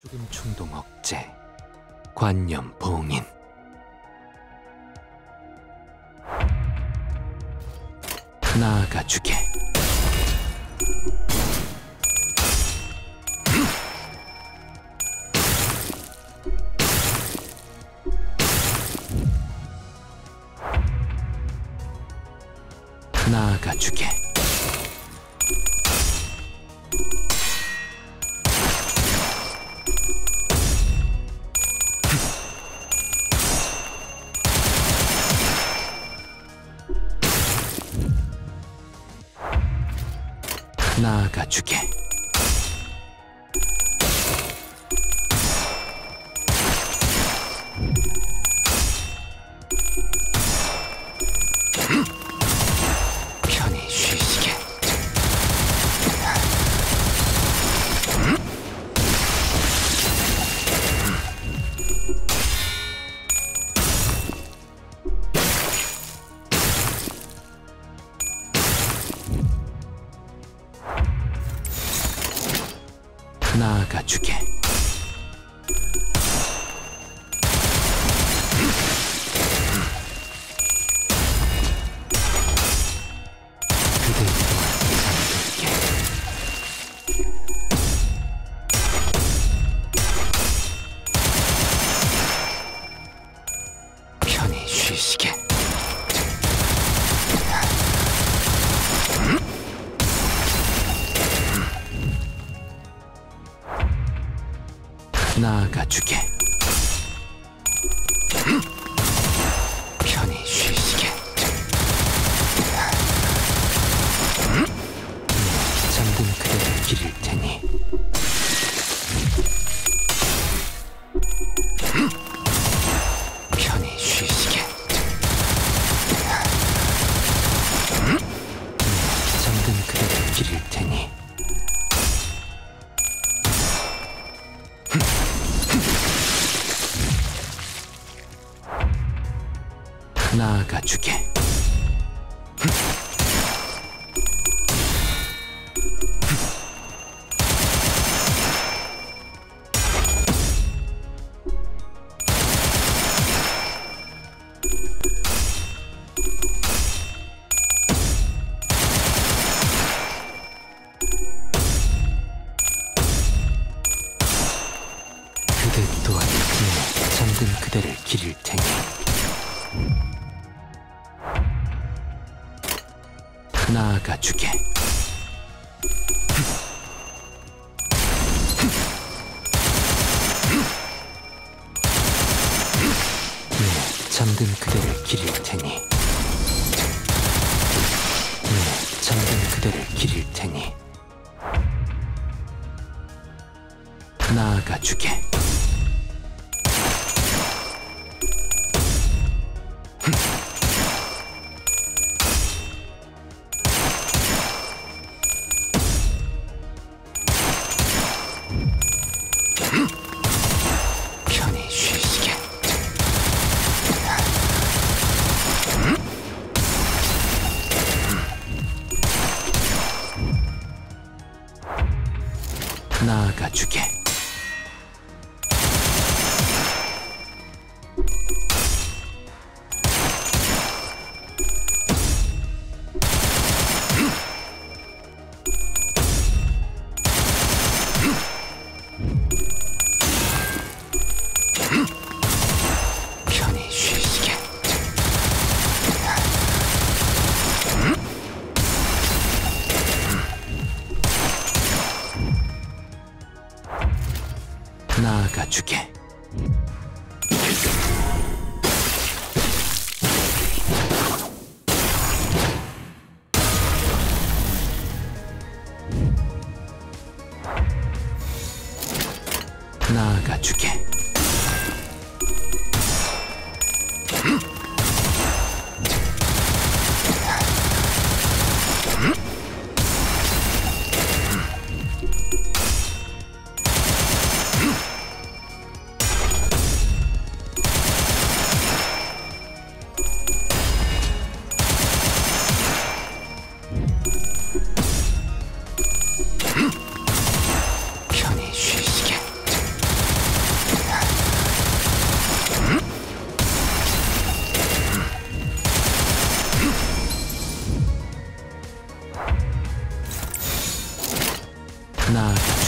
죽음 충동 억제 관념 봉인. 나아가 주게. 나아가 주게 나아가 주게 나아가 주게. 편히 쉬시게 나아가 주게. 편히 쉬시게. 잠든 그대를 기릴 테니. 편히 쉬시게. 잠든 그대를 기릴 테니 나아가 주게. 그대 또한 네, 잠든 그대를 기릴 테니 나아가 주게. 네, 잠든 그대를 기릴 테니. 네, 잠든 그대를 기릴 테니. 나아가 주게 나아가 주게 주게. 나아가 주게 na